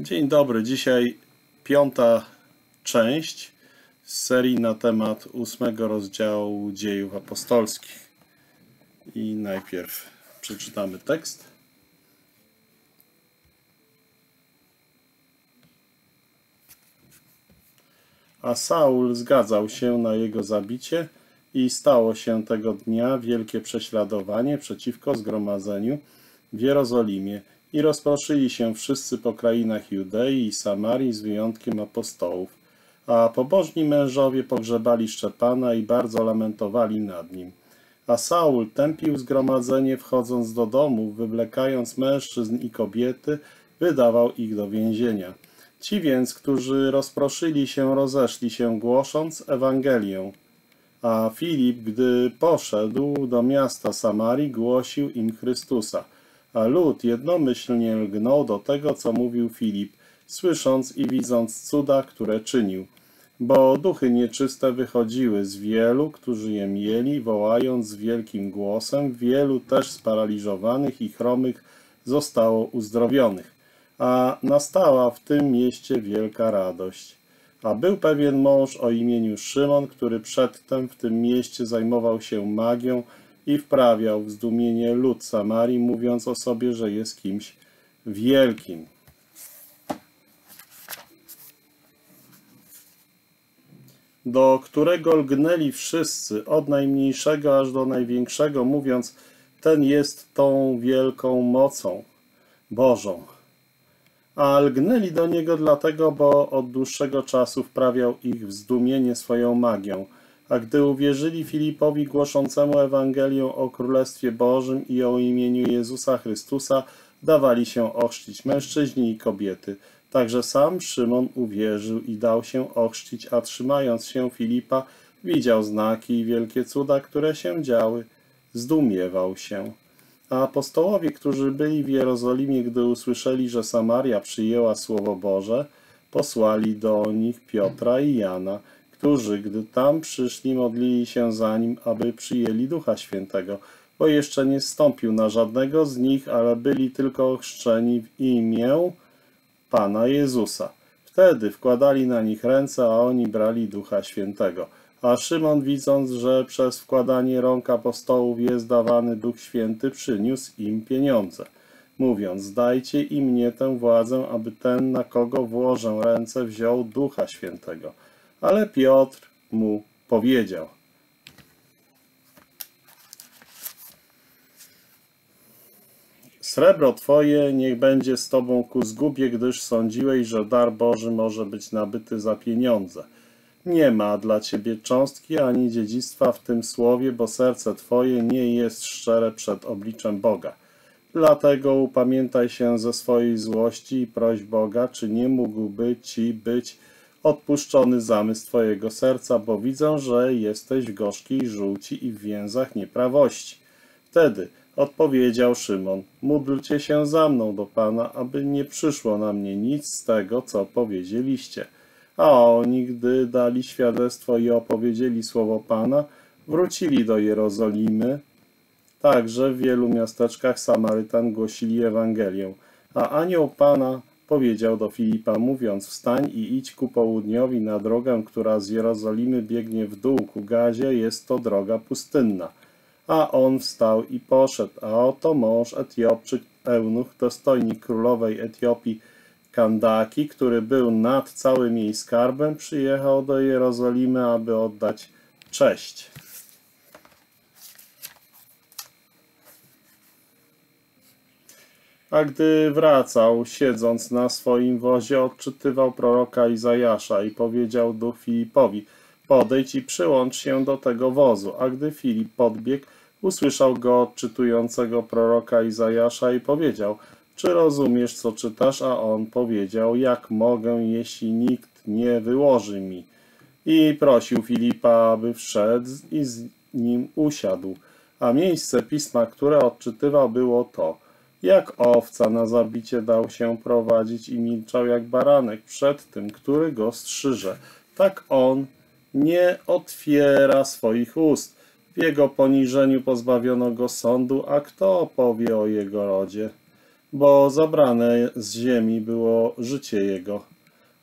Dzień dobry. Dzisiaj piąta część z serii na temat ósmego rozdziału dziejów apostolskich. I najpierw przeczytamy tekst. A Saul zgadzał się na jego zabicie i stało się tego dnia wielkie prześladowanie przeciwko zgromadzeniu w Jerozolimie i rozproszyli się wszyscy po krainach Judei i Samarii z wyjątkiem apostołów. A pobożni mężowie pogrzebali Szczepana i bardzo lamentowali nad nim. A Saul tępił zgromadzenie, wchodząc do domu, wywlekając mężczyzn i kobiety, wydawał ich do więzienia. Ci więc, którzy rozproszyli się, rozeszli się, głosząc Ewangelię. A Filip, gdy poszedł do miasta Samarii, głosił im Chrystusa. A lud jednomyślnie lgnął do tego, co mówił Filip, słysząc i widząc cuda, które czynił. Bo duchy nieczyste wychodziły z wielu, którzy je mieli, wołając wielkim głosem, wielu też sparaliżowanych i chromych zostało uzdrowionych. A nastała w tym mieście wielka radość. A był pewien mąż o imieniu Szymon, który przedtem w tym mieście zajmował się magią i wprawiał w zdumienie lud Samarii, mówiąc o sobie, że jest kimś wielkim. do którego lgnęli wszyscy, od najmniejszego aż do największego, mówiąc, ten jest tą wielką mocą Bożą. A lgnęli do niego dlatego, bo od dłuższego czasu wprawiał ich w zdumienie swoją magią. A gdy uwierzyli Filipowi głoszącemu Ewangelię o Królestwie Bożym i o imieniu Jezusa Chrystusa, dawali się ochrzcić mężczyźni i kobiety. Także sam Szymon uwierzył i dał się ochrzcić, a trzymając się Filipa, widział znaki i wielkie cuda, które się działy. Zdumiewał się. A apostołowie, którzy byli w Jerozolimie, gdy usłyszeli, że Samaria przyjęła Słowo Boże, posłali do nich Piotra i Jana, którzy, gdy tam przyszli, modlili się za nim, aby przyjęli Ducha Świętego, bo jeszcze nie stąpił na żadnego z nich, ale byli tylko ochrzczeni w imię Pana Jezusa. Wtedy wkładali na nich ręce, a oni brali Ducha Świętego. A Szymon, widząc, że przez wkładanie rąk apostołów jest dawany Duch Święty, przyniósł im pieniądze, mówiąc, dajcie i mnie tę władzę, aby ten, na kogo włożę ręce, wziął Ducha Świętego. Ale Piotr mu powiedział – Srebro Twoje niech będzie z Tobą ku zgubie, gdyż sądziłeś, że dar Boży może być nabyty za pieniądze. Nie ma dla Ciebie cząstki ani dziedzictwa w tym słowie, bo serce Twoje nie jest szczere przed obliczem Boga. Dlatego upamiętaj się ze swojej złości i proś Boga, czy nie mógłby Ci być odpuszczony zamysł Twojego serca, bo widzę, że jesteś w gorzkiej żółci i w więzach nieprawości. Wtedy Odpowiedział Szymon, módlcie się za mną do Pana, aby nie przyszło na mnie nic z tego, co powiedzieliście. A oni, gdy dali świadectwo i opowiedzieli słowo Pana, wrócili do Jerozolimy. Także w wielu miasteczkach Samarytan głosili Ewangelię. A anioł Pana powiedział do Filipa, mówiąc, wstań i idź ku południowi na drogę, która z Jerozolimy biegnie w dół ku Gazie, jest to droga pustynna. A on wstał i poszedł, a oto mąż Etiopczyk, eunuch, dostojnik królowej Etiopii, Kandaki, który był nad całym jej skarbem, przyjechał do Jerozolimy, aby oddać cześć. A gdy wracał, siedząc na swoim wozie, odczytywał proroka Izajasza i powiedział duch Filipowi, podejdź i przyłącz się do tego wozu. A gdy Filip podbiegł, usłyszał go odczytującego proroka Izajasza i powiedział, czy rozumiesz, co czytasz? A on powiedział, jak mogę, jeśli nikt nie wyłoży mi. I prosił Filipa, aby wszedł i z nim usiadł. A miejsce pisma, które odczytywał, było to. Jak owca na zabicie dał się prowadzić i milczał jak baranek przed tym, który go strzyże. Tak on nie otwiera swoich ust. W jego poniżeniu pozbawiono go sądu, a kto opowie o jego rodzie? bo zabrane z ziemi było życie jego.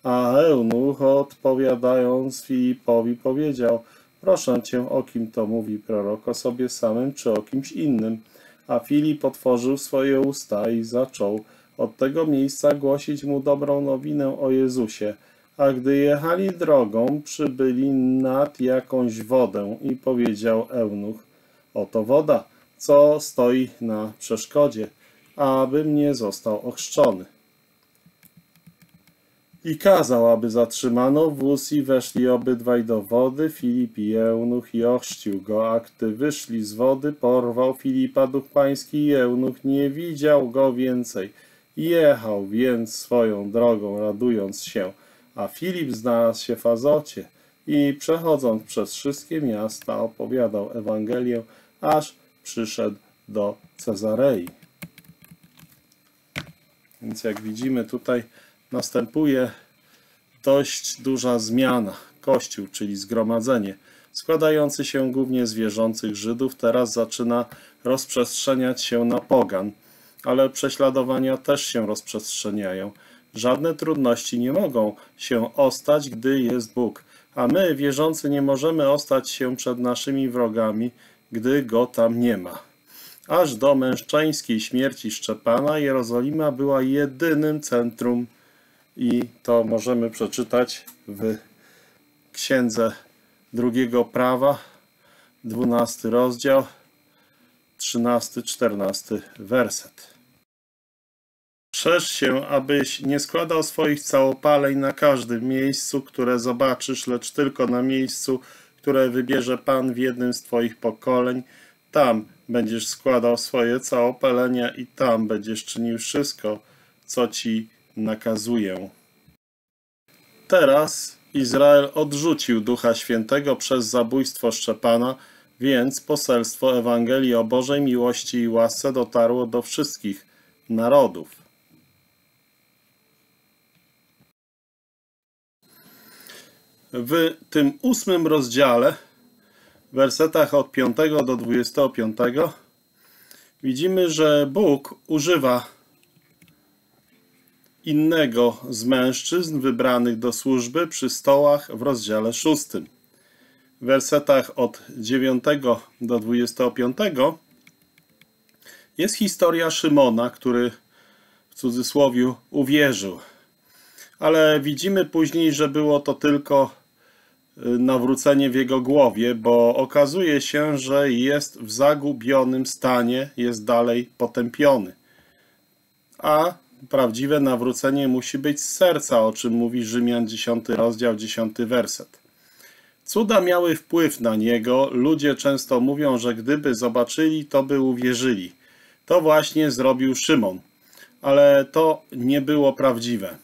A eunuch odpowiadając Filipowi powiedział, proszę cię, o kim to mówi prorok, o sobie samym czy o kimś innym? A Filip otworzył swoje usta i zaczął od tego miejsca głosić mu dobrą nowinę o Jezusie. A gdy jechali drogą, przybyli nad jakąś wodę i powiedział eunuch, oto woda, co stoi na przeszkodzie, abym nie został ochrzczony. I kazał, aby zatrzymano wóz i weszli obydwaj do wody, Filip i Eunuch i ochrzcił go, a gdy wyszli z wody, porwał Filipa duch pański i Eunuch nie widział go więcej. Jechał więc swoją drogą, radując się, a Filip znalazł się w Azocie i przechodząc przez wszystkie miasta opowiadał Ewangelię, aż przyszedł do Cezarei. Więc jak widzimy tutaj następuje dość duża zmiana. Kościół, czyli zgromadzenie, składający się głównie z wierzących Żydów, teraz zaczyna rozprzestrzeniać się na pogan, ale prześladowania też się rozprzestrzeniają. Żadne trudności nie mogą się ostać, gdy jest Bóg, a my, wierzący, nie możemy ostać się przed naszymi wrogami, gdy Go tam nie ma. Aż do męczeńskiej śmierci Szczepana Jerozolima była jedynym centrum i to możemy przeczytać w księdze drugiego prawa, 12 rozdział, 13-14 werset. Szerz się, abyś nie składał swoich całopaleń na każdym miejscu, które zobaczysz, lecz tylko na miejscu, które wybierze Pan w jednym z Twoich pokoleń. Tam będziesz składał swoje całopalenia i tam będziesz czynił wszystko, co Ci nakazuję. Teraz Izrael odrzucił Ducha Świętego przez zabójstwo Szczepana, więc poselstwo Ewangelii o Bożej miłości i łasce dotarło do wszystkich narodów. W tym ósmym rozdziale, w wersetach od 5 do 25, widzimy, że Bóg używa innego z mężczyzn wybranych do służby przy stołach w rozdziale 6. W wersetach od 9 do 25 jest historia Szymona, który w cudzysłowie uwierzył. Ale widzimy później, że było to tylko y, nawrócenie w jego głowie, bo okazuje się, że jest w zagubionym stanie, jest dalej potępiony. A prawdziwe nawrócenie musi być z serca, o czym mówi Rzymian 10 rozdział 10 werset. Cuda miały wpływ na niego. Ludzie często mówią, że gdyby zobaczyli, to by uwierzyli. To właśnie zrobił Szymon. Ale to nie było prawdziwe.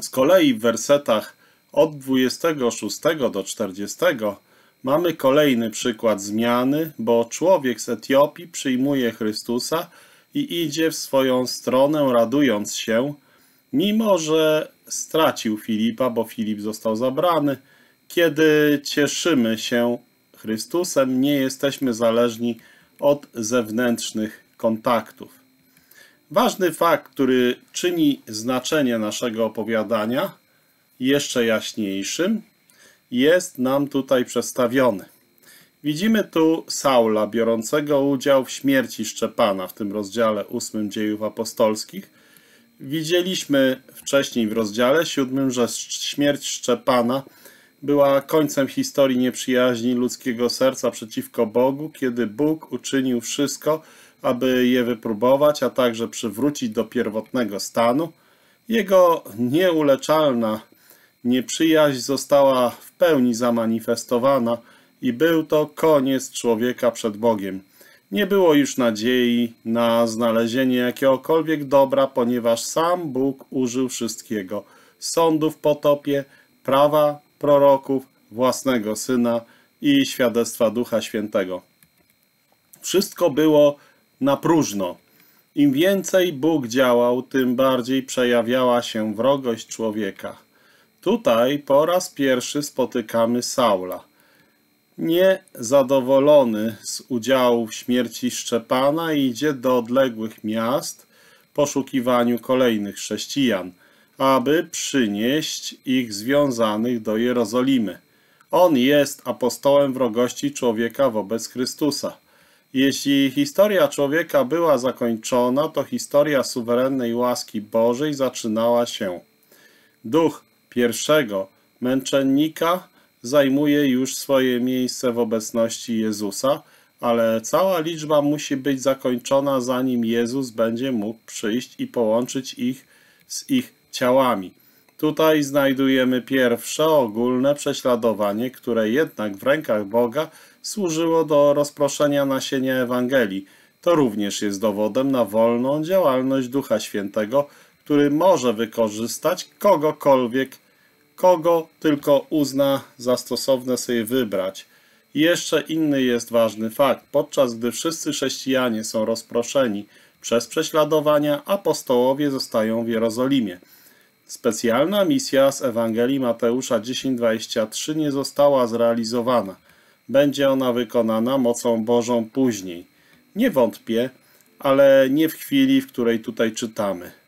Z kolei w wersetach od 26 do 40 mamy kolejny przykład zmiany, bo człowiek z Etiopii przyjmuje Chrystusa, i idzie w swoją stronę, radując się, mimo że stracił Filipa, bo Filip został zabrany. Kiedy cieszymy się Chrystusem, nie jesteśmy zależni od zewnętrznych kontaktów. Ważny fakt, który czyni znaczenie naszego opowiadania jeszcze jaśniejszym, jest nam tutaj przedstawiony. Widzimy tu Saula biorącego udział w śmierci Szczepana w tym rozdziale ósmym dziejów apostolskich. Widzieliśmy wcześniej w rozdziale siódmym, że śmierć Szczepana była końcem historii nieprzyjaźni ludzkiego serca przeciwko Bogu, kiedy Bóg uczynił wszystko, aby je wypróbować, a także przywrócić do pierwotnego stanu. Jego nieuleczalna nieprzyjaźń została w pełni zamanifestowana i był to koniec człowieka przed Bogiem. Nie było już nadziei na znalezienie jakiegokolwiek dobra, ponieważ sam Bóg użył wszystkiego. Sądów potopie, prawa proroków, własnego Syna i świadectwa Ducha Świętego. Wszystko było na próżno. Im więcej Bóg działał, tym bardziej przejawiała się wrogość człowieka. Tutaj po raz pierwszy spotykamy Saula niezadowolony z udziału w śmierci Szczepana idzie do odległych miast, poszukiwaniu kolejnych chrześcijan, aby przynieść ich związanych do Jerozolimy. On jest apostołem wrogości człowieka wobec Chrystusa. Jeśli historia człowieka była zakończona, to historia suwerennej łaski Bożej zaczynała się. Duch pierwszego męczennika zajmuje już swoje miejsce w obecności Jezusa, ale cała liczba musi być zakończona, zanim Jezus będzie mógł przyjść i połączyć ich z ich ciałami. Tutaj znajdujemy pierwsze ogólne prześladowanie, które jednak w rękach Boga służyło do rozproszenia nasienia Ewangelii. To również jest dowodem na wolną działalność Ducha Świętego, który może wykorzystać kogokolwiek, kogo tylko uzna za stosowne sobie wybrać. I jeszcze inny jest ważny fakt. Podczas gdy wszyscy chrześcijanie są rozproszeni przez prześladowania, apostołowie zostają w Jerozolimie. Specjalna misja z Ewangelii Mateusza 10:23 nie została zrealizowana. Będzie ona wykonana mocą Bożą później. Nie wątpię, ale nie w chwili, w której tutaj czytamy.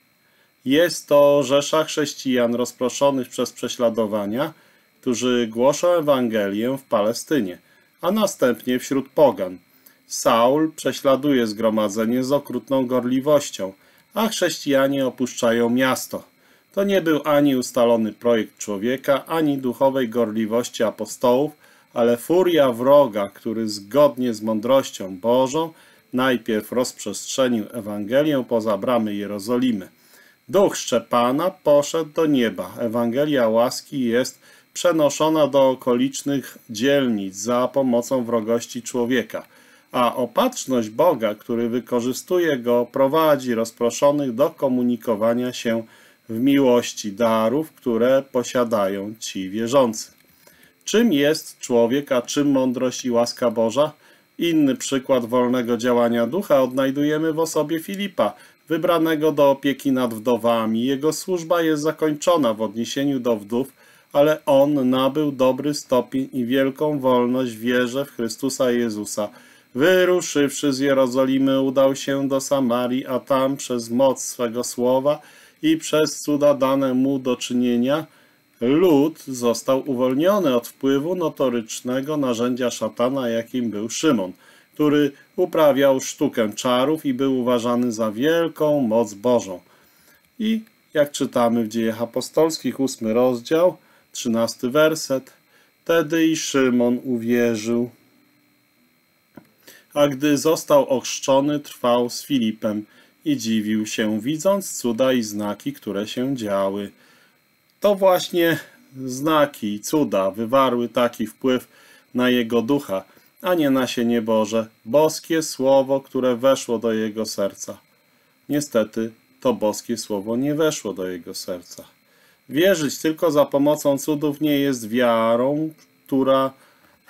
Jest to rzesza chrześcijan rozproszonych przez prześladowania, którzy głoszą Ewangelię w Palestynie, a następnie wśród pogan. Saul prześladuje zgromadzenie z okrutną gorliwością, a chrześcijanie opuszczają miasto. To nie był ani ustalony projekt człowieka, ani duchowej gorliwości apostołów, ale furia wroga, który zgodnie z mądrością Bożą najpierw rozprzestrzenił Ewangelię poza bramy Jerozolimy. Duch Szczepana poszedł do nieba. Ewangelia łaski jest przenoszona do okolicznych dzielnic za pomocą wrogości człowieka, a opatrzność Boga, który wykorzystuje go, prowadzi rozproszonych do komunikowania się w miłości darów, które posiadają ci wierzący. Czym jest człowiek, a czym mądrość i łaska Boża? Inny przykład wolnego działania ducha odnajdujemy w osobie Filipa, wybranego do opieki nad wdowami. Jego służba jest zakończona w odniesieniu do wdów, ale on nabył dobry stopień i wielką wolność wierze w Chrystusa Jezusa. Wyruszywszy z Jerozolimy, udał się do Samarii, a tam przez moc swego słowa i przez cuda dane mu do czynienia, lud został uwolniony od wpływu notorycznego narzędzia szatana, jakim był Szymon, który uprawiał sztukę czarów i był uważany za wielką moc Bożą. I jak czytamy w dziejach apostolskich, ósmy rozdział, trzynasty werset, wtedy i Szymon uwierzył. A gdy został ochrzczony, trwał z Filipem i dziwił się, widząc cuda i znaki, które się działy. To właśnie znaki i cuda wywarły taki wpływ na jego ducha, a nie na sienie Boże, boskie słowo, które weszło do jego serca. Niestety, to boskie słowo nie weszło do jego serca. Wierzyć tylko za pomocą cudów nie jest wiarą, która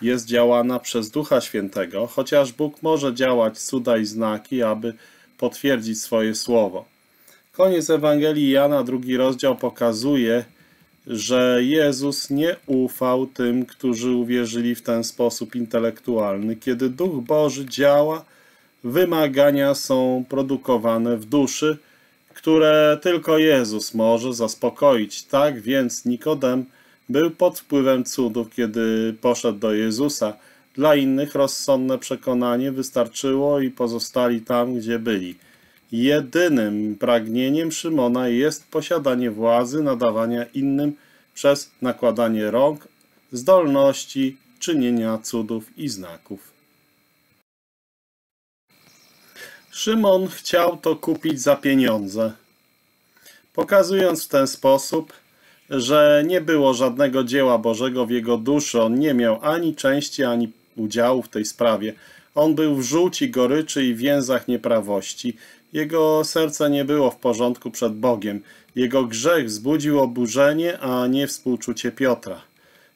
jest działana przez Ducha Świętego, chociaż Bóg może działać cuda i znaki, aby potwierdzić swoje słowo. Koniec Ewangelii Jana, drugi rozdział pokazuje, że Jezus nie ufał tym, którzy uwierzyli w ten sposób intelektualny. Kiedy Duch Boży działa, wymagania są produkowane w duszy, które tylko Jezus może zaspokoić. Tak więc Nikodem był pod wpływem cudów, kiedy poszedł do Jezusa. Dla innych rozsądne przekonanie wystarczyło i pozostali tam, gdzie byli. Jedynym pragnieniem Szymona jest posiadanie władzy, nadawania innym przez nakładanie rąk, zdolności czynienia cudów i znaków. Szymon chciał to kupić za pieniądze, pokazując w ten sposób, że nie było żadnego dzieła Bożego w jego duszy. On nie miał ani części, ani udziału w tej sprawie. On był w żółci goryczy i więzach nieprawości. Jego serce nie było w porządku przed Bogiem. Jego grzech wzbudził oburzenie, a nie współczucie Piotra.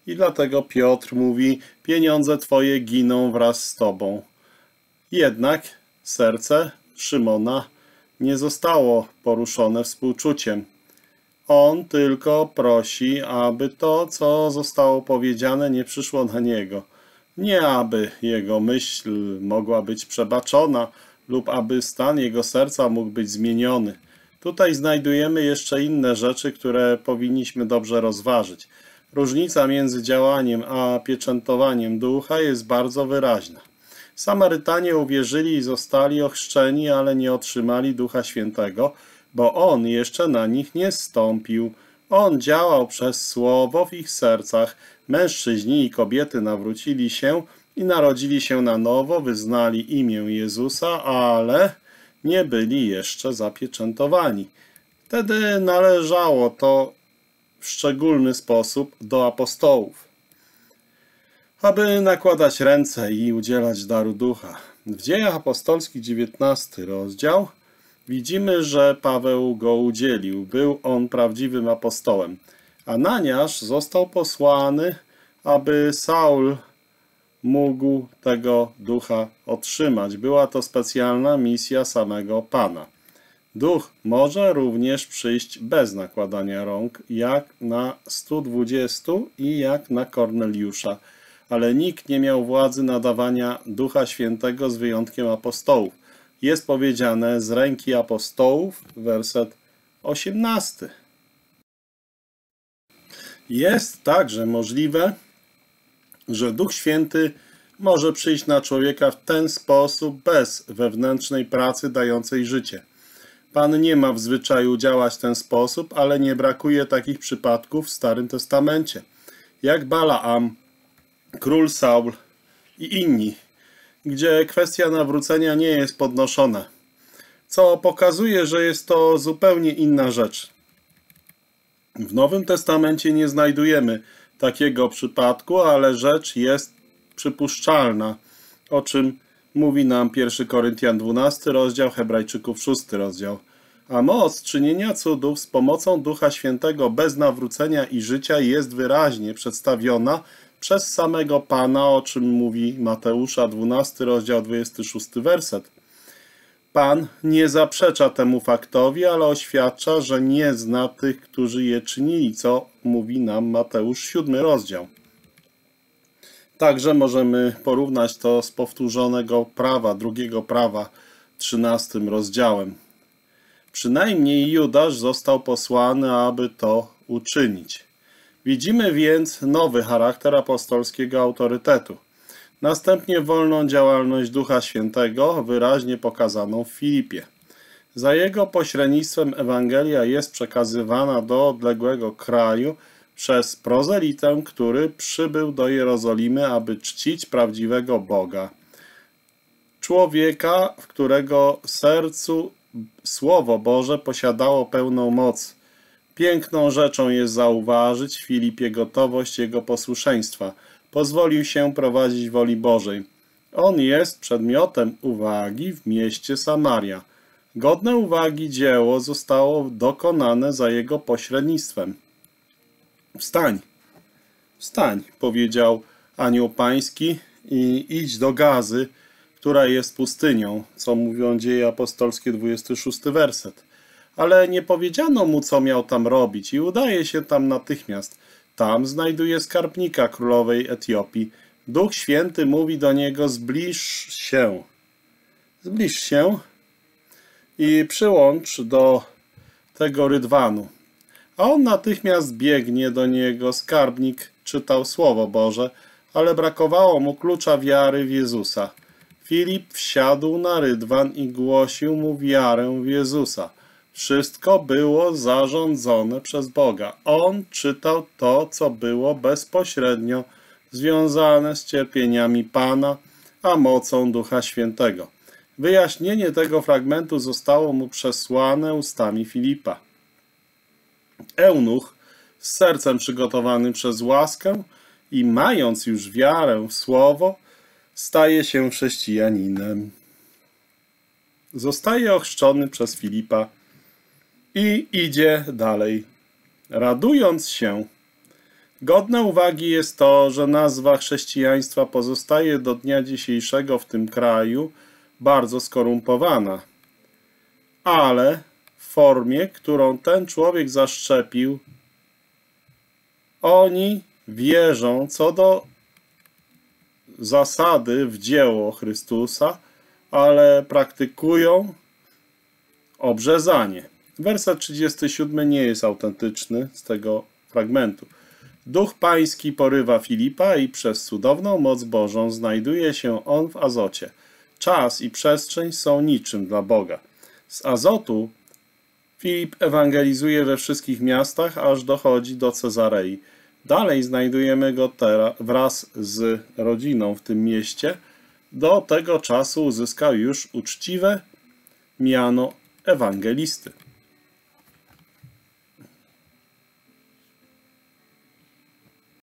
I dlatego Piotr mówi, pieniądze twoje giną wraz z tobą. Jednak serce Szymona nie zostało poruszone współczuciem. On tylko prosi, aby to, co zostało powiedziane, nie przyszło na niego. Nie aby jego myśl mogła być przebaczona lub aby stan jego serca mógł być zmieniony. Tutaj znajdujemy jeszcze inne rzeczy, które powinniśmy dobrze rozważyć. Różnica między działaniem a pieczętowaniem ducha jest bardzo wyraźna. Samarytanie uwierzyli i zostali ochrzczeni, ale nie otrzymali Ducha Świętego, bo On jeszcze na nich nie stąpił. On działał przez słowo w ich sercach. Mężczyźni i kobiety nawrócili się i narodzili się na nowo, wyznali imię Jezusa, ale nie byli jeszcze zapieczętowani. Wtedy należało to w szczególny sposób do apostołów, aby nakładać ręce i udzielać daru ducha. W dziejach apostolskich 19 rozdział widzimy, że Paweł go udzielił. Był on prawdziwym apostołem. Ananiasz został posłany, aby Saul mógł tego ducha otrzymać. Była to specjalna misja samego Pana. Duch może również przyjść bez nakładania rąk, jak na 120 i jak na Korneliusza, ale nikt nie miał władzy nadawania Ducha Świętego z wyjątkiem apostołów. Jest powiedziane z ręki apostołów, werset 18. Jest także możliwe, że Duch Święty może przyjść na człowieka w ten sposób bez wewnętrznej pracy dającej życie. Pan nie ma w zwyczaju działać w ten sposób, ale nie brakuje takich przypadków w Starym Testamencie, jak Balaam, król Saul i inni, gdzie kwestia nawrócenia nie jest podnoszona, co pokazuje, że jest to zupełnie inna rzecz. W Nowym Testamencie nie znajdujemy takiego przypadku, ale rzecz jest przypuszczalna, o czym mówi nam 1 Koryntian 12 rozdział, Hebrajczyków 6 rozdział. A moc czynienia cudów z pomocą Ducha Świętego bez nawrócenia i życia jest wyraźnie przedstawiona przez samego Pana, o czym mówi Mateusza 12 rozdział 26 werset. Pan nie zaprzecza temu faktowi, ale oświadcza, że nie zna tych, którzy je czynili, co mówi nam Mateusz 7 rozdział. Także możemy porównać to z powtórzonego prawa, drugiego prawa, 13 rozdziałem. Przynajmniej Judasz został posłany, aby to uczynić. Widzimy więc nowy charakter apostolskiego autorytetu. Następnie wolną działalność Ducha Świętego, wyraźnie pokazaną w Filipie. Za jego pośrednictwem Ewangelia jest przekazywana do odległego kraju przez prozelitę, który przybył do Jerozolimy, aby czcić prawdziwego Boga. Człowieka, w którego sercu Słowo Boże posiadało pełną moc. Piękną rzeczą jest zauważyć w Filipie gotowość jego posłuszeństwa. Pozwolił się prowadzić woli Bożej. On jest przedmiotem uwagi w mieście Samaria. Godne uwagi dzieło zostało dokonane za jego pośrednictwem. Wstań, wstań, powiedział anioł pański i idź do gazy, która jest pustynią, co mówią dzieje apostolskie 26 werset. Ale nie powiedziano mu, co miał tam robić i udaje się tam natychmiast. Tam znajduje skarbnika królowej Etiopii. Duch Święty mówi do niego, zbliż się. Zbliż się i przyłącz do tego rydwanu. A on natychmiast biegnie do niego. Skarbnik czytał Słowo Boże, ale brakowało mu klucza wiary w Jezusa. Filip wsiadł na rydwan i głosił mu wiarę w Jezusa. Wszystko było zarządzone przez Boga. On czytał to, co było bezpośrednio związane z cierpieniami Pana, a mocą Ducha Świętego. Wyjaśnienie tego fragmentu zostało mu przesłane ustami Filipa. Eunuch, z sercem przygotowanym przez łaskę i mając już wiarę w słowo, staje się chrześcijaninem. Zostaje ochrzczony przez Filipa i idzie dalej, radując się. Godne uwagi jest to, że nazwa chrześcijaństwa pozostaje do dnia dzisiejszego w tym kraju bardzo skorumpowana, ale w formie, którą ten człowiek zaszczepił, oni wierzą co do zasady w dzieło Chrystusa, ale praktykują obrzezanie. Werset 37 nie jest autentyczny z tego fragmentu. Duch Pański porywa Filipa i przez cudowną moc Bożą znajduje się on w Azocie. Czas i przestrzeń są niczym dla Boga. Z Azotu Filip ewangelizuje we wszystkich miastach, aż dochodzi do Cezarei. Dalej znajdujemy go teraz wraz z rodziną w tym mieście. Do tego czasu uzyskał już uczciwe miano ewangelisty.